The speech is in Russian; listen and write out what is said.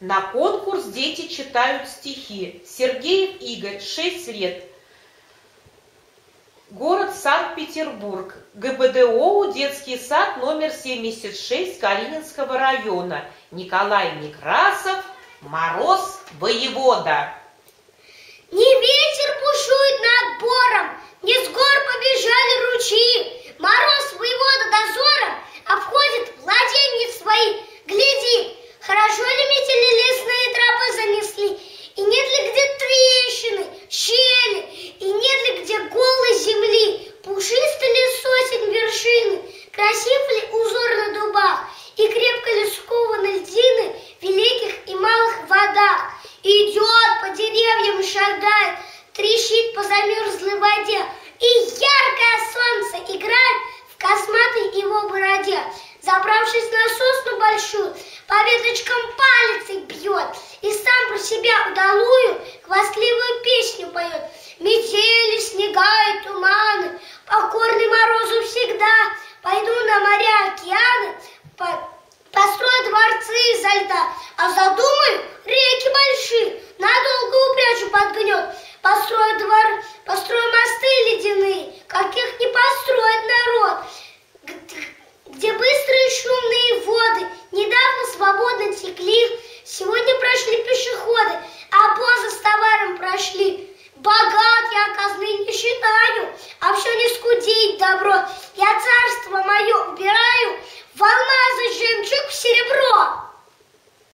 На конкурс дети читают стихи. Сергеев Игорь, 6 лет. Город Санкт-Петербург. ГБДОУ, детский сад номер 76 Калининского района. Николай Некрасов, Мороз, воевода. Вершины, красив ли узор на дубах, и крепко ли скованы льдины великих и малых водах. Идет по деревьям, шагает, трещит по замерзлой воде, и яркое солнце играет в косматой его бороде. Забравшись на сосну большую, по веточкам палицей бьет, и сам про себя пойду на моря, океаны, по построю дворцы изо льда, а задумаю реки большие, надолго упрячу под гнет. Построю двор, построю мосты ледяные, каких не построит народ, где быстрые шумные воды недавно свободно текли, сегодня прошли пешеходы, а обозы с товаром прошли. Богат я казны не считаю, а все не скудеет добро.